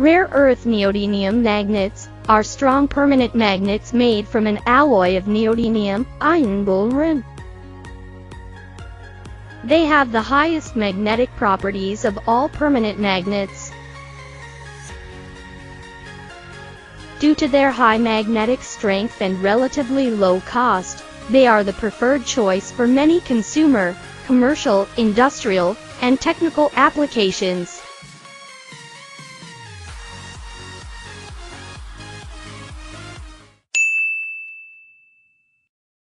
Rare earth neodymium magnets are strong permanent magnets made from an alloy of neodymium, iron boron. They have the highest magnetic properties of all permanent magnets. Due to their high magnetic strength and relatively low cost, they are the preferred choice for many consumer, commercial, industrial, and technical applications.